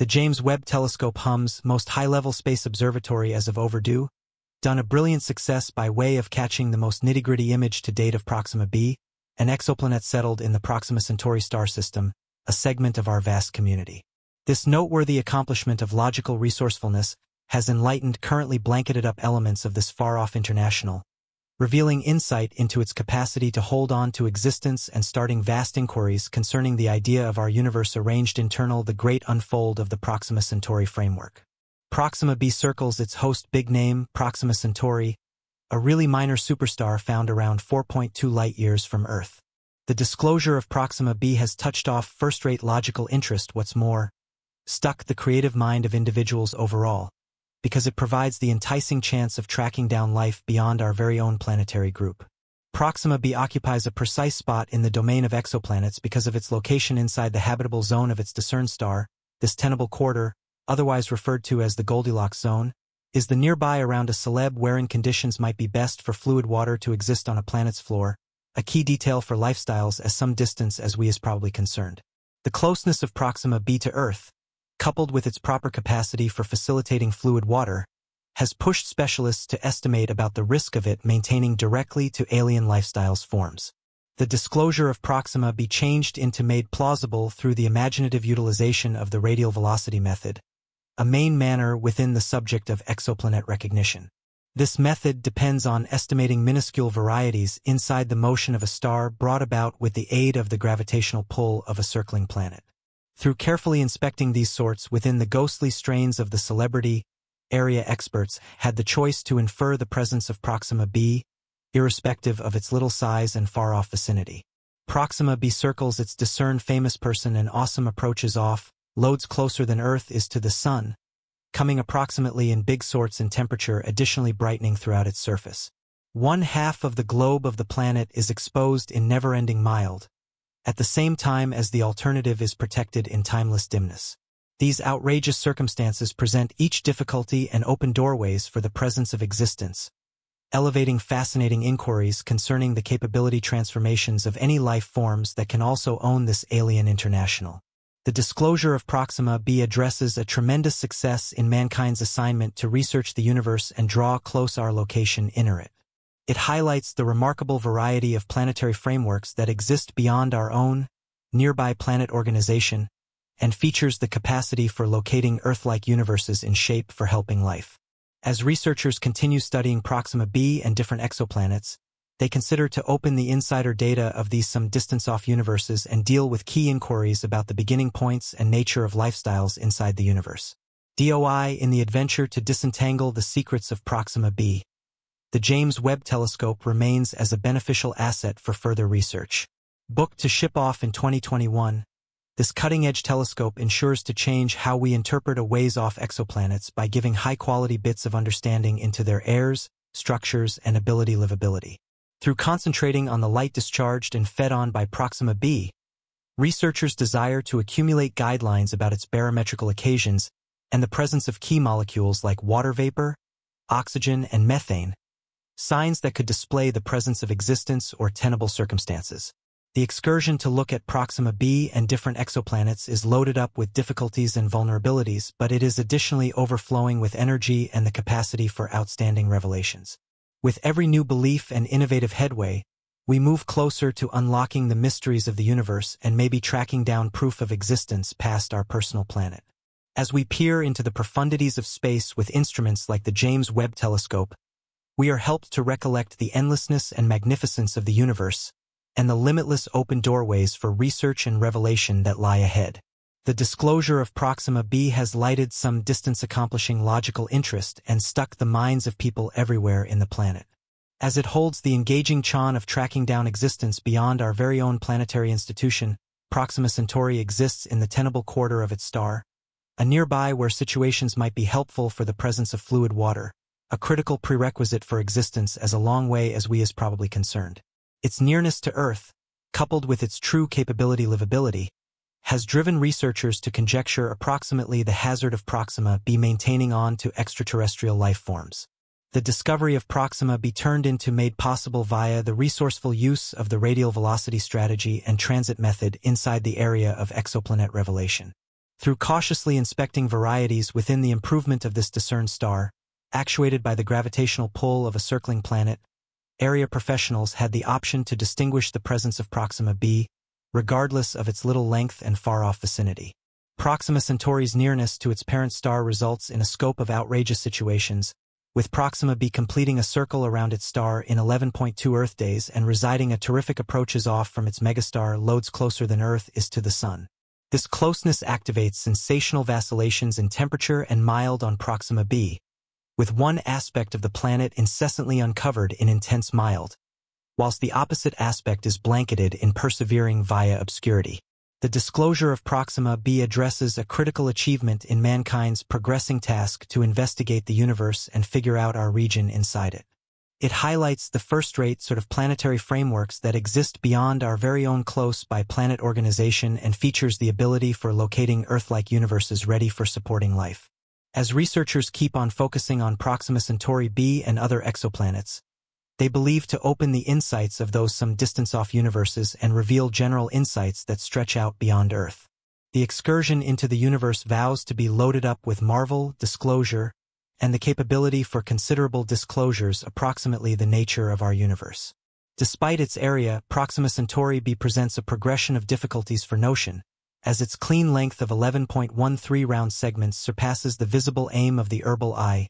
The James Webb Telescope hums most high-level space observatory as of overdue, done a brilliant success by way of catching the most nitty-gritty image to date of Proxima b, an exoplanet settled in the Proxima Centauri star system, a segment of our vast community. This noteworthy accomplishment of logical resourcefulness has enlightened currently blanketed up elements of this far-off international, revealing insight into its capacity to hold on to existence and starting vast inquiries concerning the idea of our universe arranged internal the great unfold of the Proxima Centauri framework. Proxima b circles its host big name, Proxima Centauri, a really minor superstar found around 4.2 light-years from Earth. The disclosure of Proxima b has touched off first-rate logical interest, what's more, stuck the creative mind of individuals overall, because it provides the enticing chance of tracking down life beyond our very own planetary group. Proxima b occupies a precise spot in the domain of exoplanets because of its location inside the habitable zone of its discerned star, this tenable quarter, otherwise referred to as the Goldilocks zone, is the nearby around a celeb wherein conditions might be best for fluid water to exist on a planet's floor, a key detail for lifestyles as some distance as we is probably concerned. The closeness of Proxima b to Earth, coupled with its proper capacity for facilitating fluid water, has pushed specialists to estimate about the risk of it maintaining directly to alien lifestyles forms. The disclosure of Proxima b changed into made plausible through the imaginative utilization of the radial velocity method, a main manner within the subject of exoplanet recognition. This method depends on estimating minuscule varieties inside the motion of a star brought about with the aid of the gravitational pull of a circling planet. Through carefully inspecting these sorts within the ghostly strains of the celebrity, area experts had the choice to infer the presence of Proxima b, irrespective of its little size and far-off vicinity. Proxima b circles its discerned famous person and awesome approaches off, loads closer than Earth is to the Sun, coming approximately in big sorts in temperature additionally brightening throughout its surface. One half of the globe of the planet is exposed in never-ending mild, at the same time as the alternative is protected in timeless dimness. These outrageous circumstances present each difficulty and open doorways for the presence of existence, elevating fascinating inquiries concerning the capability transformations of any life forms that can also own this alien international. The disclosure of Proxima b addresses a tremendous success in mankind's assignment to research the universe and draw close our location inner it. It highlights the remarkable variety of planetary frameworks that exist beyond our own, nearby planet organization, and features the capacity for locating Earth-like universes in shape for helping life. As researchers continue studying Proxima b and different exoplanets, they consider to open the insider data of these some distance-off universes and deal with key inquiries about the beginning points and nature of lifestyles inside the universe. DOI in the adventure to disentangle the secrets of Proxima b the James Webb Telescope remains as a beneficial asset for further research. Booked to ship off in 2021, this cutting-edge telescope ensures to change how we interpret a ways-off exoplanets by giving high-quality bits of understanding into their airs, structures, and ability livability. Through concentrating on the light discharged and fed on by Proxima b, researchers desire to accumulate guidelines about its barometrical occasions and the presence of key molecules like water vapor, oxygen, and methane, signs that could display the presence of existence or tenable circumstances. The excursion to look at Proxima b and different exoplanets is loaded up with difficulties and vulnerabilities, but it is additionally overflowing with energy and the capacity for outstanding revelations. With every new belief and innovative headway, we move closer to unlocking the mysteries of the universe and maybe tracking down proof of existence past our personal planet. As we peer into the profundities of space with instruments like the James Webb Telescope, we are helped to recollect the endlessness and magnificence of the universe and the limitless open doorways for research and revelation that lie ahead. The disclosure of Proxima b has lighted some distance-accomplishing logical interest and stuck the minds of people everywhere in the planet. As it holds the engaging charm of tracking down existence beyond our very own planetary institution, Proxima Centauri exists in the tenable quarter of its star, a nearby where situations might be helpful for the presence of fluid water, a critical prerequisite for existence as a long way as we is probably concerned. Its nearness to Earth, coupled with its true capability livability, has driven researchers to conjecture approximately the hazard of Proxima b maintaining on to extraterrestrial life forms. The discovery of Proxima b turned into made possible via the resourceful use of the radial velocity strategy and transit method inside the area of exoplanet revelation. Through cautiously inspecting varieties within the improvement of this discerned star, actuated by the gravitational pull of a circling planet, area professionals had the option to distinguish the presence of Proxima b, regardless of its little length and far-off vicinity. Proxima Centauri's nearness to its parent star results in a scope of outrageous situations, with Proxima b completing a circle around its star in 11.2 Earth days and residing a terrific approaches off from its megastar loads closer than Earth is to the Sun. This closeness activates sensational vacillations in temperature and mild on Proxima b, with one aspect of the planet incessantly uncovered in intense mild, whilst the opposite aspect is blanketed in persevering via obscurity. The disclosure of Proxima b addresses a critical achievement in mankind's progressing task to investigate the universe and figure out our region inside it. It highlights the first-rate sort of planetary frameworks that exist beyond our very own close by planet organization and features the ability for locating Earth-like universes ready for supporting life. As researchers keep on focusing on Proxima Centauri b and other exoplanets, they believe to open the insights of those some distance off universes and reveal general insights that stretch out beyond Earth. The excursion into the universe vows to be loaded up with marvel, disclosure, and the capability for considerable disclosures approximately the nature of our universe. Despite its area, Proxima Centauri b presents a progression of difficulties for notion, as its clean length of 11.13 round segments surpasses the visible aim of the herbal eye,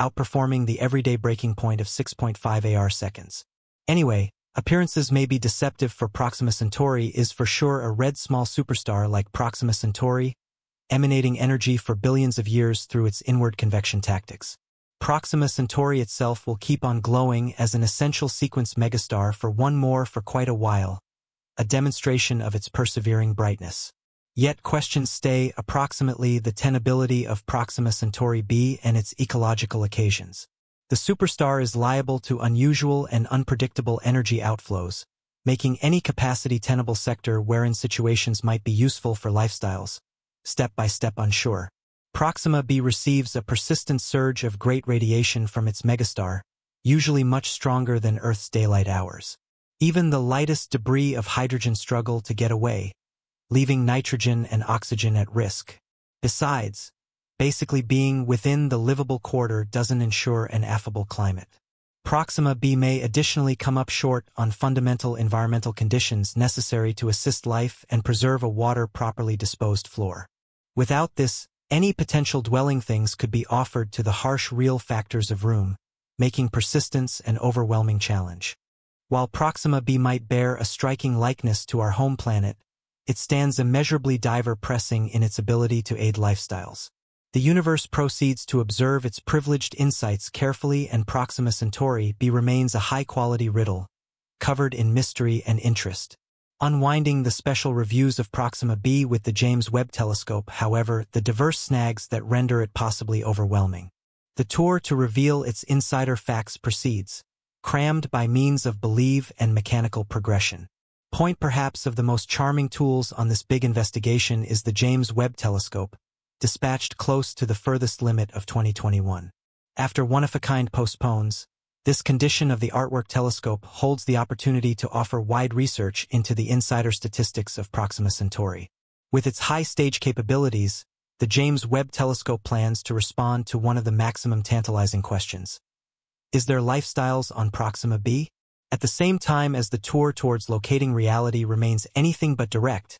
outperforming the everyday breaking point of 6.5 AR seconds. Anyway, appearances may be deceptive for Proxima Centauri is for sure a red small superstar like Proxima Centauri, emanating energy for billions of years through its inward convection tactics. Proxima Centauri itself will keep on glowing as an essential sequence megastar for one more for quite a while, a demonstration of its persevering brightness. Yet questions stay approximately the tenability of Proxima Centauri b and its ecological occasions. The superstar is liable to unusual and unpredictable energy outflows, making any capacity tenable sector wherein situations might be useful for lifestyles, step-by-step -step unsure. Proxima b receives a persistent surge of great radiation from its megastar, usually much stronger than Earth's daylight hours. Even the lightest debris of hydrogen struggle to get away, leaving nitrogen and oxygen at risk. Besides, basically being within the livable quarter doesn't ensure an affable climate. Proxima b may additionally come up short on fundamental environmental conditions necessary to assist life and preserve a water properly disposed floor. Without this, any potential dwelling things could be offered to the harsh real factors of room, making persistence an overwhelming challenge. While Proxima b might bear a striking likeness to our home planet, it stands immeasurably diver pressing in its ability to aid lifestyles. The universe proceeds to observe its privileged insights carefully and Proxima Centauri b remains a high-quality riddle, covered in mystery and interest. Unwinding the special reviews of Proxima b with the James Webb Telescope, however, the diverse snags that render it possibly overwhelming. The tour to reveal its insider facts proceeds, crammed by means of believe and mechanical progression. Point perhaps of the most charming tools on this big investigation is the James Webb Telescope, dispatched close to the furthest limit of 2021. After one-of-a-kind postpones, this condition of the artwork telescope holds the opportunity to offer wide research into the insider statistics of Proxima Centauri. With its high stage capabilities, the James Webb Telescope plans to respond to one of the maximum tantalizing questions. Is there lifestyles on Proxima b? At the same time as the tour towards locating reality remains anything but direct,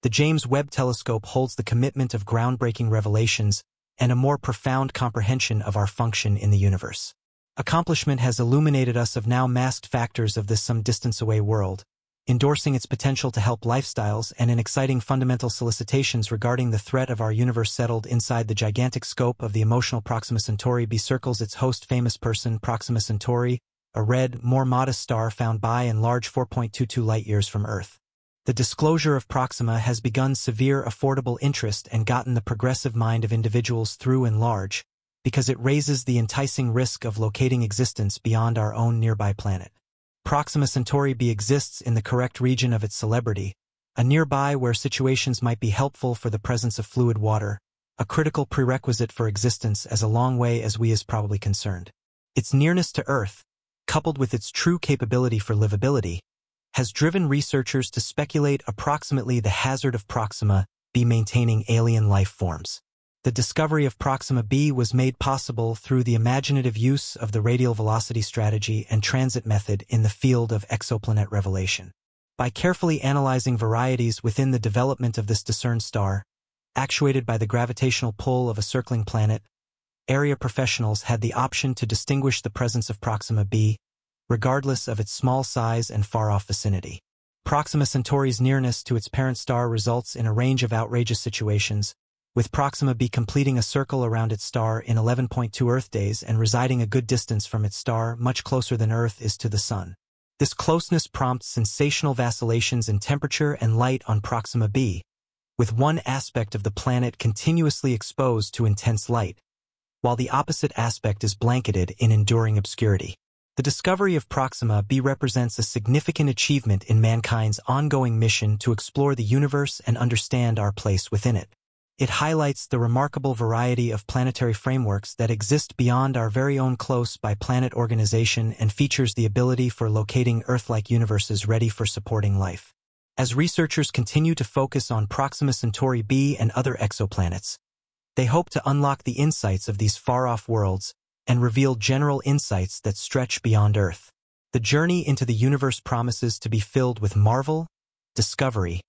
the James Webb Telescope holds the commitment of groundbreaking revelations and a more profound comprehension of our function in the universe. Accomplishment has illuminated us of now masked factors of this some distance away world, endorsing its potential to help lifestyles and in exciting fundamental solicitations regarding the threat of our universe settled inside the gigantic scope of the emotional Proxima Centauri b circles its host famous person Proxima Centauri, a red, more modest star found by and large 4.22 light-years from Earth. The disclosure of Proxima has begun severe affordable interest and gotten the progressive mind of individuals through and large, because it raises the enticing risk of locating existence beyond our own nearby planet. Proxima Centauri b exists in the correct region of its celebrity, a nearby where situations might be helpful for the presence of fluid water, a critical prerequisite for existence as a long way as we is probably concerned. Its nearness to Earth, coupled with its true capability for livability, has driven researchers to speculate approximately the hazard of Proxima b maintaining alien life forms. The discovery of Proxima b was made possible through the imaginative use of the radial velocity strategy and transit method in the field of exoplanet revelation. By carefully analyzing varieties within the development of this discerned star, actuated by the gravitational pull of a circling planet, area professionals had the option to distinguish the presence of Proxima b, regardless of its small size and far-off vicinity. Proxima Centauri's nearness to its parent star results in a range of outrageous situations, with Proxima b completing a circle around its star in 11.2 Earth days and residing a good distance from its star, much closer than Earth is to the Sun. This closeness prompts sensational vacillations in temperature and light on Proxima b, with one aspect of the planet continuously exposed to intense light, while the opposite aspect is blanketed in enduring obscurity. The discovery of Proxima b represents a significant achievement in mankind's ongoing mission to explore the universe and understand our place within it. It highlights the remarkable variety of planetary frameworks that exist beyond our very own close by planet organization and features the ability for locating Earth-like universes ready for supporting life. As researchers continue to focus on Proxima Centauri b and other exoplanets, they hope to unlock the insights of these far-off worlds and reveal general insights that stretch beyond Earth. The journey into the universe promises to be filled with marvel, discovery,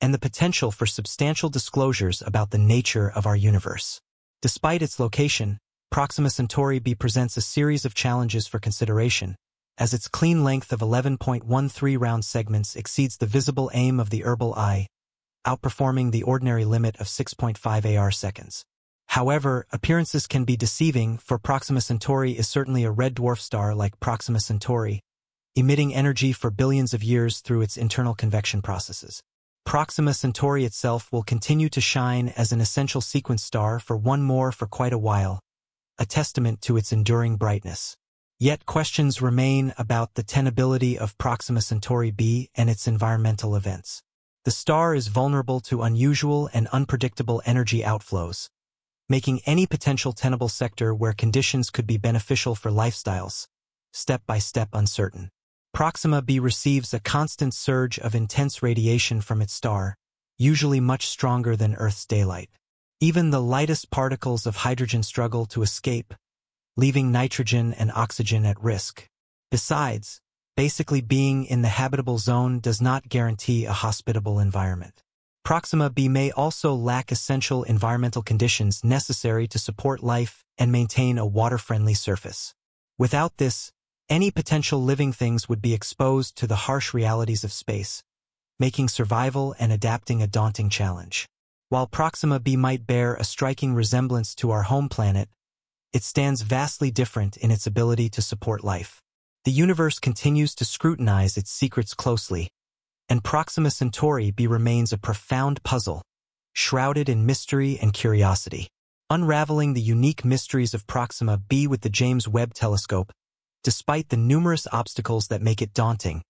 and the potential for substantial disclosures about the nature of our universe. Despite its location, Proxima Centauri b presents a series of challenges for consideration, as its clean length of 11.13 round segments exceeds the visible aim of the herbal eye, outperforming the ordinary limit of 6.5 AR seconds. However, appearances can be deceiving, for Proxima Centauri is certainly a red dwarf star like Proxima Centauri, emitting energy for billions of years through its internal convection processes. Proxima Centauri itself will continue to shine as an essential sequence star for one more for quite a while, a testament to its enduring brightness. Yet questions remain about the tenability of Proxima Centauri b and its environmental events. The star is vulnerable to unusual and unpredictable energy outflows, making any potential tenable sector where conditions could be beneficial for lifestyles, step-by-step -step uncertain. Proxima b receives a constant surge of intense radiation from its star, usually much stronger than Earth's daylight. Even the lightest particles of hydrogen struggle to escape, leaving nitrogen and oxygen at risk. Besides, basically being in the habitable zone does not guarantee a hospitable environment. Proxima b may also lack essential environmental conditions necessary to support life and maintain a water-friendly surface. Without this, any potential living things would be exposed to the harsh realities of space, making survival and adapting a daunting challenge. While Proxima b might bear a striking resemblance to our home planet, it stands vastly different in its ability to support life. The universe continues to scrutinize its secrets closely, and Proxima Centauri b remains a profound puzzle, shrouded in mystery and curiosity. Unraveling the unique mysteries of Proxima b with the James Webb Telescope Despite the numerous obstacles that make it daunting,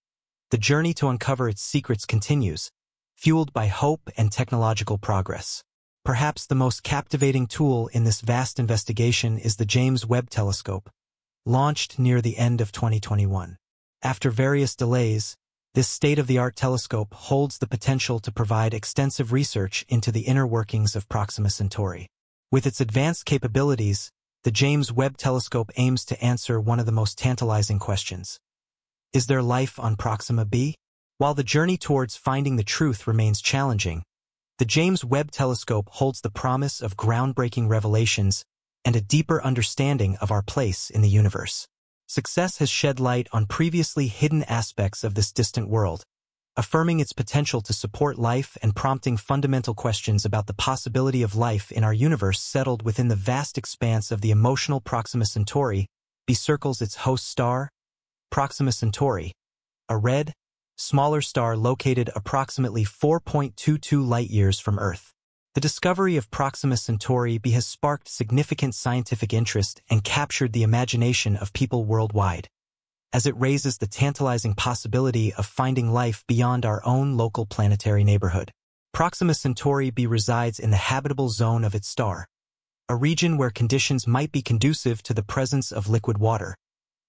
the journey to uncover its secrets continues, fueled by hope and technological progress. Perhaps the most captivating tool in this vast investigation is the James Webb Telescope, launched near the end of 2021. After various delays, this state-of-the-art telescope holds the potential to provide extensive research into the inner workings of Proxima Centauri. With its advanced capabilities, the James Webb Telescope aims to answer one of the most tantalizing questions. Is there life on Proxima b? While the journey towards finding the truth remains challenging, the James Webb Telescope holds the promise of groundbreaking revelations and a deeper understanding of our place in the universe. Success has shed light on previously hidden aspects of this distant world, affirming its potential to support life and prompting fundamental questions about the possibility of life in our universe settled within the vast expanse of the emotional Proxima Centauri circles its host star, Proxima Centauri, a red, smaller star located approximately 4.22 light-years from Earth. The discovery of Proxima Centauri b has sparked significant scientific interest and captured the imagination of people worldwide as it raises the tantalizing possibility of finding life beyond our own local planetary neighborhood. Proxima Centauri b resides in the habitable zone of its star, a region where conditions might be conducive to the presence of liquid water,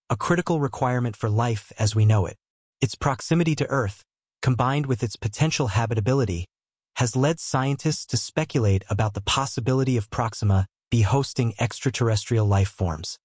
a critical requirement for life as we know it. Its proximity to Earth, combined with its potential habitability, has led scientists to speculate about the possibility of Proxima b hosting extraterrestrial life forms.